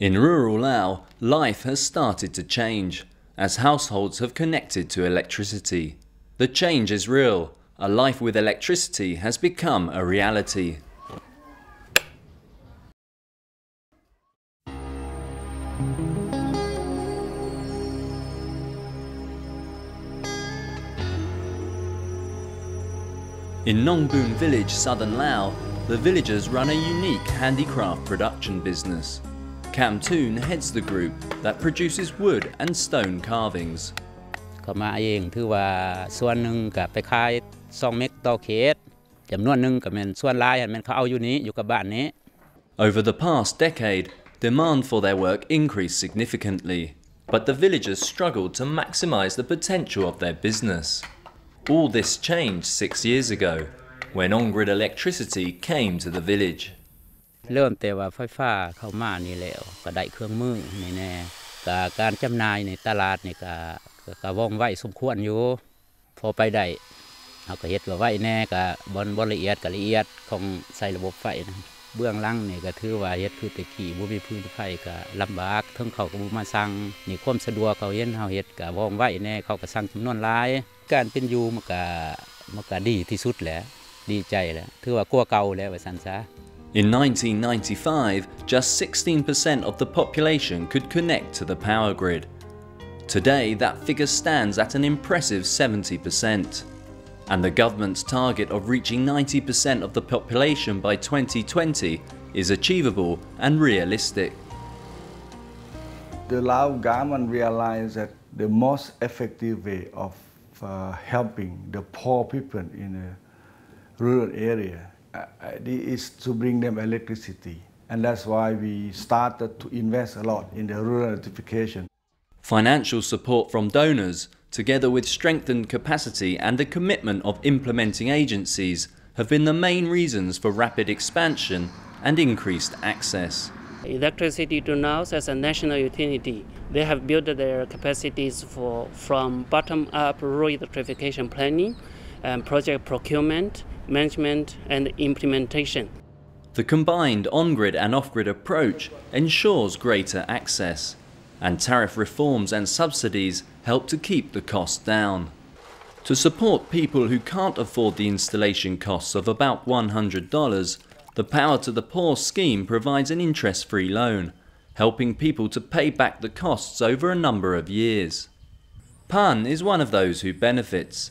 In rural Lao, life has started to change as households have connected to electricity. The change is real. A life with electricity has become a reality. In Nongboon village, southern Lao, the villagers run a unique handicraft production business. Cam Toon heads the group that produces wood and stone carvings. เขามาเองถือว่าส่วนหนึ่งก็ไปขายซองเม็กต่อเขตจำนวนหนึ่งก็แม่นส่วนหลายอันแม่นเขาเอาอยู่นี้อยู่กับบ้านนี้ Over the past decade, demand for their work increased significantly, but the villagers struggled to maximize the potential of their business. All this changed six years ago, when on-grid electricity came to the village. เริ่มแต่ว่าไฟฟ้าเข้ามานี่แล้วก็ได้เครื่องมือนี่แน่กการจำหน่ายในตลาดนี่ก็ก็ว่องไวสมควรอยู่ พอไปได้เขาก็เฮ็ดว่าไวแน่ก็บอนบอนละเอียดก็ละเอียดของใส่ระบบไฟนะเบื้องล่างนี่ก็ถือว่าเฮ็ดคือตะกี้บ่มีพื้นไฟก็ลำบากทั้งเขาก็บ่มาสั่งนี่ความสะดวกเขาเห็นเฮาเฮ็ดก็ว่องไวแน่เขาก็สั่งจำนวนหลาย การเป็นอยู่มันก็มันก็ดีที่สุดแหละดีใจแหละถือว่ากลัวเก่าแล้วว่าซั่นซะ In 1995, just 16% of the population could connect to the power grid. Today, that figure stands at an impressive 70%. And the government's target of reaching 90% of the population by 2020 is achievable and realistic. The Lao government realized that the most effective way of uh, helping the poor people in a rural area Uh, uh, is to bring them electricity. And that's why we started to invest a lot in the rural electrification. Financial support from donors, together with strengthened capacity and the commitment of implementing agencies, have been the main reasons for rapid expansion and increased access. Electricité du Lao as a national utility. They have built their capacities for from bottom-up rural electrification planning and project procurement, management and implementation. The combined on-grid and off-grid approach ensures greater access, and tariff reforms and subsidies help to keep the cost down. To support people who can't afford the installation costs of about $100, the Power to the Poor scheme provides an interest-free loan, helping people to pay back the costs over a number of years. Pan is one of those who benefits.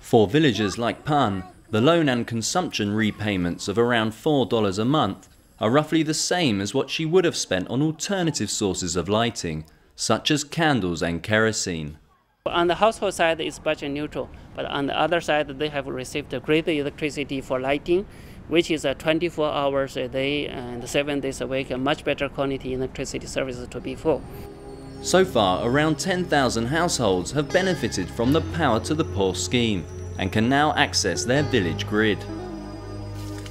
For villagers like Pan, the loan and consumption repayments of around $4 a month are roughly the same as what she would have spent on alternative sources of lighting, such as candles and kerosene. On the household side, it's budget neutral, but on the other side, they have received greater electricity for lighting, which is 24 hours a day and seven days a week, a much better quality electricity service to be full. So far, around 10,000 households have benefited from the Power to the Poor scheme and can now access their village grid.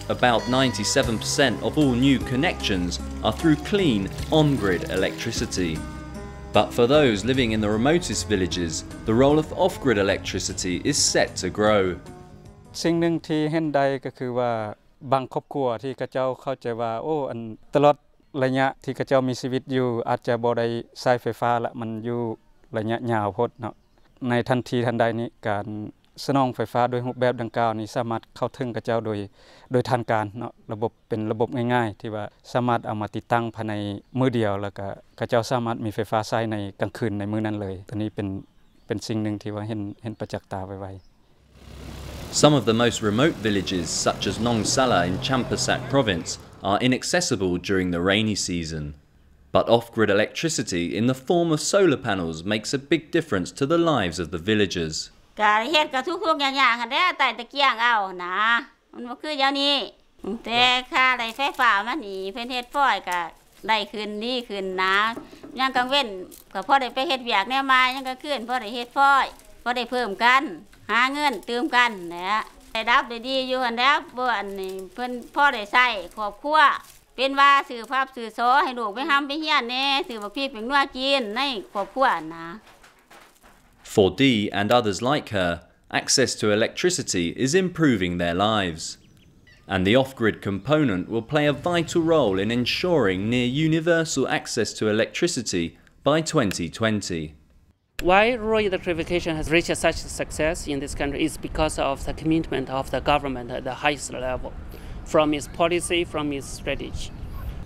About 97% of all new connections are through clean, on-grid electricity. But for those living in the remotest villages, the role of off-grid electricity is set to grow. สิ่งหนึ่งที่เห็นได้ก็คือว่าบางครอบครัวที่กระเจ้าเข้าใจว่าโอ้อันตลอด ระยะที่กระเจ้ามีชีวิตอยู่ อาจจะบ่ได้ใช้ไฟฟ้าละมันอยู่ระยะยาวพดเนาะในทันทีทันใดนี้การสนองไฟฟ้าโดยรูปแบบดังกล่าวนี้สามารถเข้าถึงกระเจ้าโดยโดยทางการเนาะระบบเป็นระบบง่าย ๆ ที่ว่าสามารถเอามาติดตั้งภายในมือเดียวแล้วก็กระเจ้าสามารถมีไฟฟ้าใช้ในกลางคืนในมื้อนั้นเลย ตัวนี้เป็นเป็นสิ่งหนึ่งที่ว่าเห็นเห็นประจักษ์ตาไวๆ Some of the most remote villages, such as Nong Sala in Champasak province, are inaccessible during the rainy season. But off-grid electricity in the form of solar panels makes a big difference to the lives of the villagers. กะเฮ็ดกะทุกๆอย่างๆหั่นแหละใต้ตะเกียงเอานะมันบ่คือเดี๋ยวนี้ แต่ค่าไรไฟฟ้ามันนี่เพิ่นเฮ็ดฟ้อยก็ได้ขึ้นดีขึ้นนะยังกลางเว้นก็พอได้ไปเฮ็ดเวียกแนวมายังกลางคืนพอได้เฮ็ดฟ้อยพอได้เพิ่มกัน หาเงินเติมกันแหละได้รับได้ดีอยู่หั่นแล้วบ่อันนี้เพิ่นพอได้ใช้ครอบครัวเป็นว่าสื่อภาพสื่อโซให้ลูกไปห้ำไปเฮียนแน่สื่อบักพี่เป็นนัวกินในครอบครัวนะ For Dee and others like her, access to electricity is improving their lives. And the off grid component will play a vital role in ensuring near universal access to electricity by 2020. Why rural electrification has reached such success in this country is because of the commitment of the government at the highest level, from its policy, from its strategy.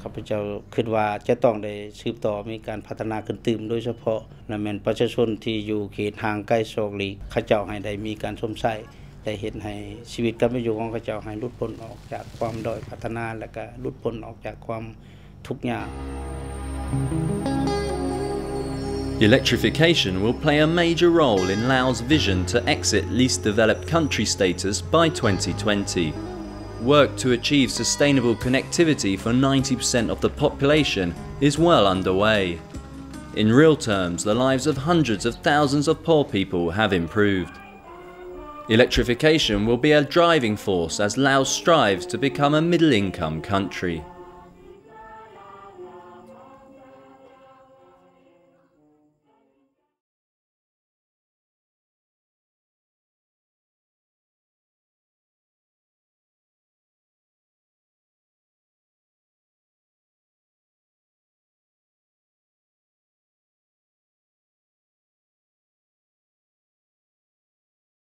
ข้าพเจ้าคิดว่าจะต้องได้สืบต่อมีการพัฒนาขึ้นตื่มโดยเฉพาะและแม่นประชาชนที่อยู่เขตห่างใกล้โศกลีกเขาเจ้าให้ได้มีการสมใช้ได้เห็นให้ชีวิตการเป็นอยู่ของเขาเจ้าให้ลุดพ้นออกจากความด้อยพัฒนาและก็ลุดพ้นออกจากความทุกข์ยาก Electrification will play a major role in Laos' vision to exit least developed country status by 2020. Work to achieve sustainable connectivity for 90% of the population is well underway. In real terms, the lives of hundreds of thousands of poor people have improved. Electrification will be a driving force as Laos strives to become a middle income country.